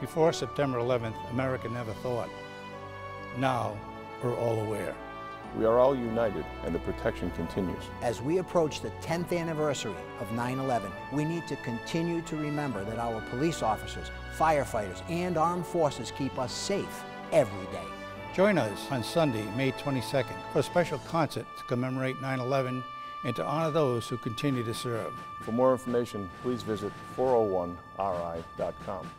Before September 11th, America never thought. Now, we're all aware. We are all united and the protection continues. As we approach the 10th anniversary of 9 11, we need to continue to remember that our police officers, firefighters, and armed forces keep us safe every day. Join us on Sunday, May 22nd, for a special concert to commemorate 9 11 and to honor those who continue to serve. For more information, please visit 401ri.com.